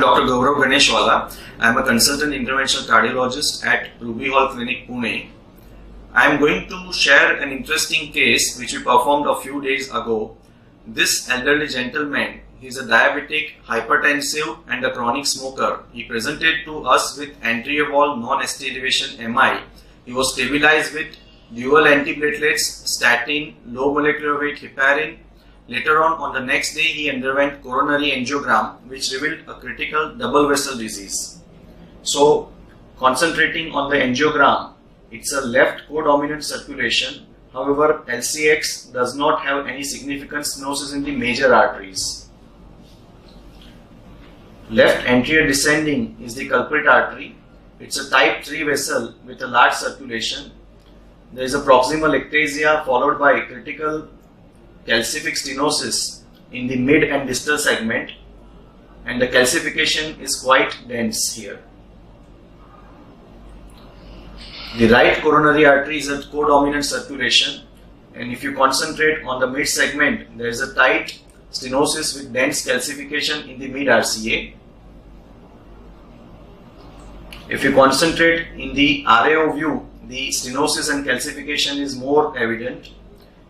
I'm Dr. Gaurav Ganeshwala. I'm a consultant interventional cardiologist at Ruby Hall Clinic, Pune. I'm going to share an interesting case which we performed a few days ago. This elderly gentleman, he's a diabetic, hypertensive and a chronic smoker. He presented to us with anterior wall non-ST elevation MI. He was stabilized with dual antiplatelets, statin, low molecular weight heparin, Later on, on the next day, he underwent coronary angiogram, which revealed a critical double vessel disease. So, concentrating on the angiogram, it's a left codominant circulation. However, LCX does not have any significant stenosis in the major arteries. Left anterior descending is the culprit artery. It's a type 3 vessel with a large circulation. There is a proximal ectasia followed by critical calcific stenosis in the mid and distal segment and the calcification is quite dense here. The right coronary artery is a codominant circulation and if you concentrate on the mid segment there is a tight stenosis with dense calcification in the mid RCA. If you concentrate in the RAO view the stenosis and calcification is more evident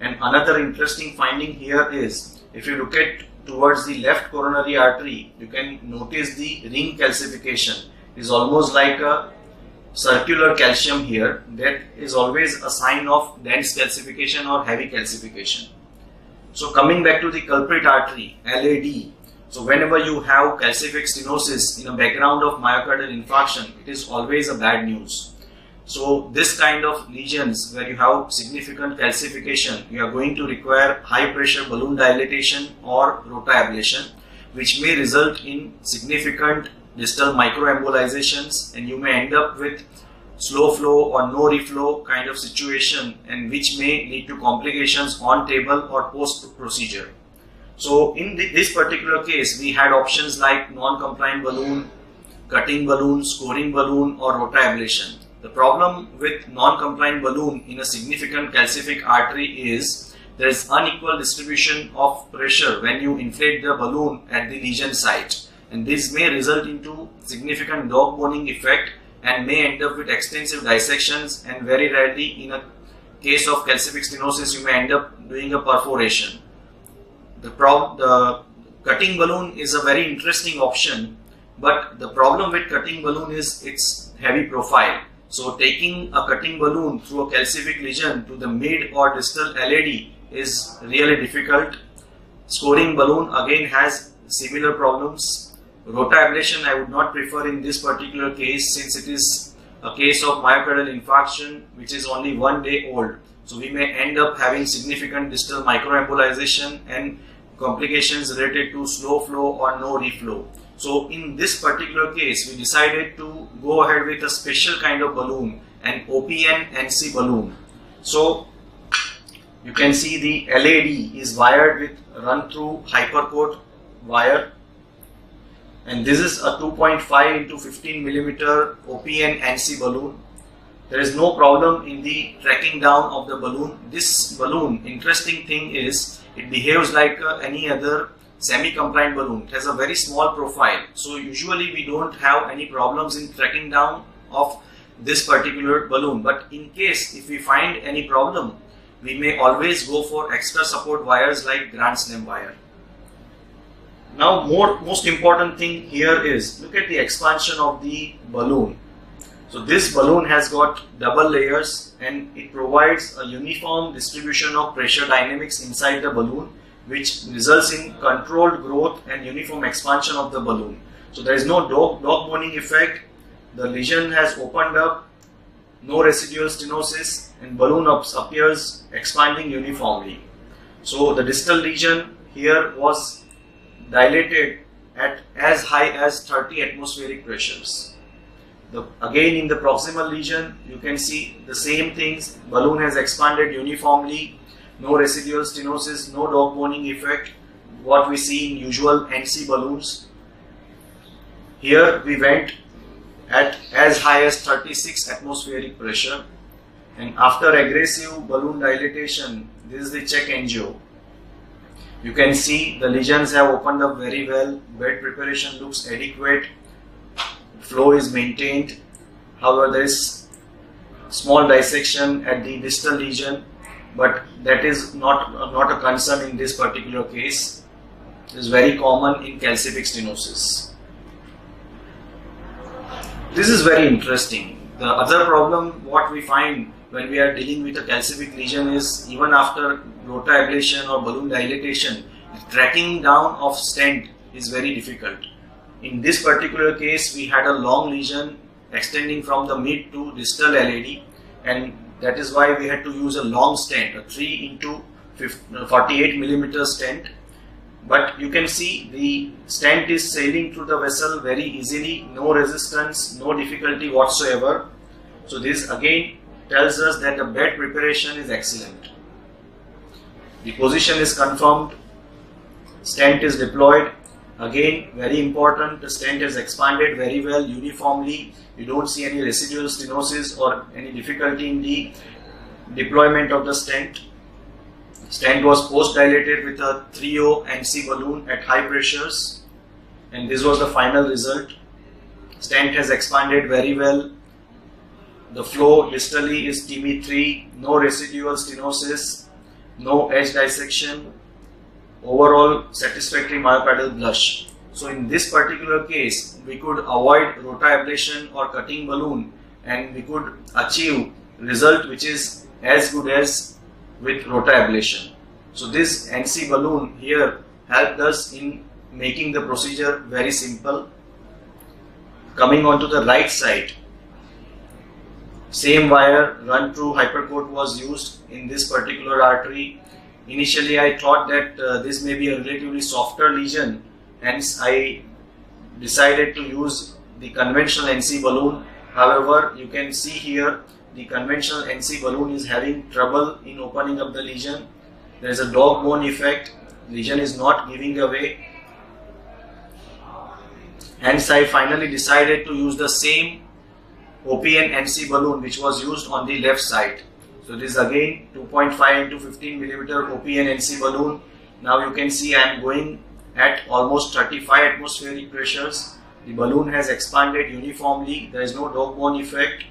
and another interesting finding here is if you look at towards the left coronary artery, you can notice the ring calcification is almost like a circular calcium here. That is always a sign of dense calcification or heavy calcification. So coming back to the culprit artery, LAD. So whenever you have calcific stenosis in a background of myocardial infarction, it is always a bad news. So this kind of lesions where you have significant calcification, you are going to require high pressure balloon dilatation or rotablation which may result in significant distal microembolizations and you may end up with slow flow or no reflow kind of situation and which may lead to complications on table or post procedure. So in this particular case, we had options like non-compliant balloon, cutting balloon, scoring balloon or rotablation. The problem with non-compliant balloon in a significant calcific artery is there is unequal distribution of pressure when you inflate the balloon at the lesion site and this may result into significant dog boning effect and may end up with extensive dissections and very rarely in a case of calcific stenosis you may end up doing a perforation. The, the cutting balloon is a very interesting option but the problem with cutting balloon is its heavy profile so taking a cutting balloon through a calcific lesion to the mid or distal LAD is really difficult. Scoring balloon again has similar problems. Rotablation I would not prefer in this particular case since it is a case of myocardial infarction which is only one day old. So we may end up having significant distal microembolization and complications related to slow flow or no reflow. So in this particular case, we decided to go ahead with a special kind of balloon, an OPN NC balloon. So you can see the LAD is wired with run through hypercoat wire and this is a 2.5 into 15 millimeter OPN NC balloon. There is no problem in the tracking down of the balloon. This balloon, interesting thing is it behaves like uh, any other semi-compliant balloon. It has a very small profile. So usually we don't have any problems in tracking down of this particular balloon. But in case if we find any problem, we may always go for extra support wires like Grand Slam wire. Now more, most important thing here is look at the expansion of the balloon. So this balloon has got double layers and it provides a uniform distribution of pressure dynamics inside the balloon which results in controlled growth and uniform expansion of the balloon. So there is no dog, dog boning effect, the lesion has opened up, no residual stenosis and balloon appears expanding uniformly. So the distal lesion here was dilated at as high as 30 atmospheric pressures. The, again in the proximal lesion you can see the same things balloon has expanded uniformly no residual stenosis, no dog boning effect, what we see in usual NC balloons. Here we went at as high as 36 atmospheric pressure and after aggressive balloon dilatation, this is the check angio. You can see the lesions have opened up very well, bed preparation looks adequate, flow is maintained. However, there is small dissection at the distal lesion, but that is not, not a concern in this particular case. It is very common in calcific stenosis. This is very interesting. The other problem what we find when we are dealing with a calcific lesion is even after rota ablation or balloon dilatation, tracking down of stent is very difficult. In this particular case, we had a long lesion extending from the mid to distal LAD and that is why we had to use a long stent, a 3 into uh, 48 millimeter stent. But you can see the stent is sailing through the vessel very easily, no resistance, no difficulty whatsoever. So this again tells us that the bed preparation is excellent. The position is confirmed, stent is deployed. Again, very important, the stent is expanded very well uniformly. You don't see any residual stenosis or any difficulty in the deployment of the stent. Stent was post dilated with a 3O NC balloon at high pressures and this was the final result. Stent has expanded very well. The flow distally is TIMI 3, no residual stenosis, no edge dissection, overall satisfactory myocardial blush. So in this particular case, we could avoid rota ablation or cutting balloon and we could achieve result which is as good as with rota ablation. So this NC balloon here helped us in making the procedure very simple. Coming on to the right side, same wire run through hypercoat was used in this particular artery. Initially I thought that uh, this may be a relatively softer lesion hence I decided to use the conventional NC balloon. However, you can see here the conventional NC balloon is having trouble in opening up the lesion. There is a dog bone effect, lesion is not giving away. Hence I finally decided to use the same OPN NC balloon which was used on the left side. So this is again 2.5 into 15 millimeter OPN NC balloon. Now you can see I am going at almost 35 atmospheric pressures. The balloon has expanded uniformly. There is no dog bone effect.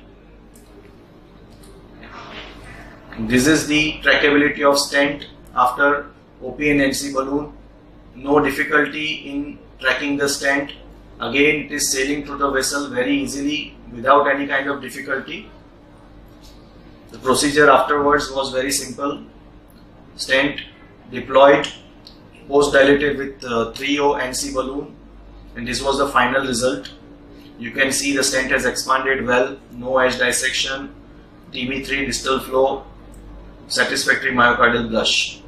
This is the trackability of stent after OPN NC balloon. No difficulty in tracking the stent. Again, it is sailing through the vessel very easily without any kind of difficulty. The procedure afterwards was very simple. Stent deployed, post dilated with uh, 3O NC balloon, and this was the final result. You can see the stent has expanded well, no edge dissection, TIMI 3 distal flow, satisfactory myocardial blush.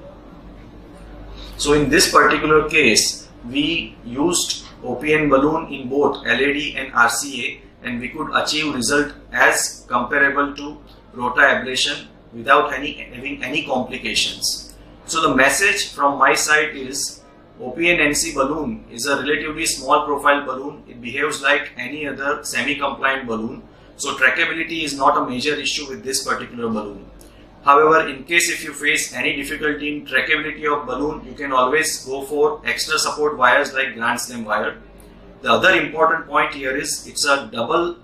So in this particular case, we used OPN balloon in both LAD and RCA and we could achieve result as comparable to rota ablation without any having any complications. So the message from my side is OPN NC balloon is a relatively small profile balloon. It behaves like any other semi-compliant balloon. So trackability is not a major issue with this particular balloon. However, in case if you face any difficulty in trackability of balloon, you can always go for extra support wires like Grand Slam wire. The other important point here is it's a double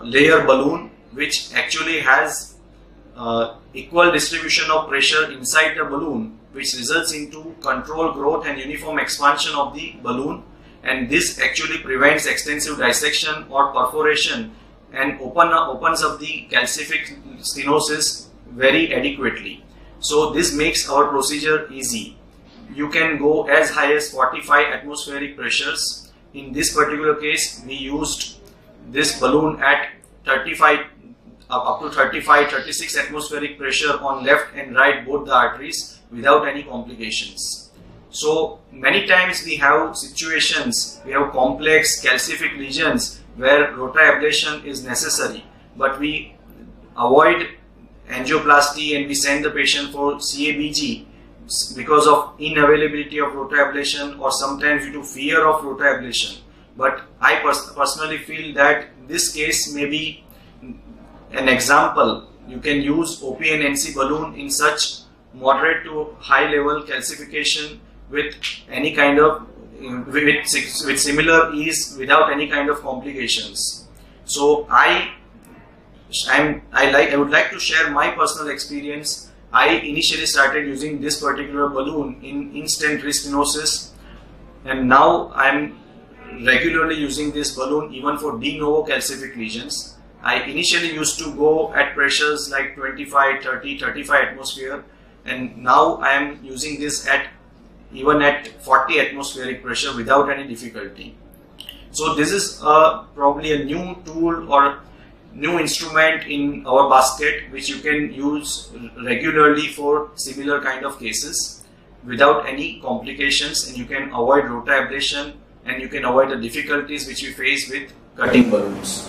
layer balloon which actually has uh, equal distribution of pressure inside the balloon which results into controlled growth and uniform expansion of the balloon and this actually prevents extensive dissection or perforation and open opens up the calcific stenosis very adequately. So this makes our procedure easy. You can go as high as 45 atmospheric pressures. In this particular case, we used this balloon at 35 up to 35 36 atmospheric pressure on left and right both the arteries without any complications. So many times we have situations, we have complex calcific lesions where rota ablation is necessary, but we avoid angioplasty and we send the patient for CABG because of inavailability of rota ablation or sometimes due to fear of rota ablation. But I pers personally feel that this case may be an example. You can use OPN NC balloon in such moderate to high level calcification with any kind of with, with similar ease without any kind of complications. So I I'm, I like I would like to share my personal experience. I initially started using this particular balloon in in-stent restenosis and now I'm regularly using this balloon even for de novo calcific lesions. I initially used to go at pressures like 25, 30, 35 atmosphere and now I am using this at even at 40 atmospheric pressure without any difficulty. So this is uh, probably a new tool or new instrument in our basket which you can use regularly for similar kind of cases without any complications and you can avoid rotablation and you can avoid the difficulties which you face with cutting balloons.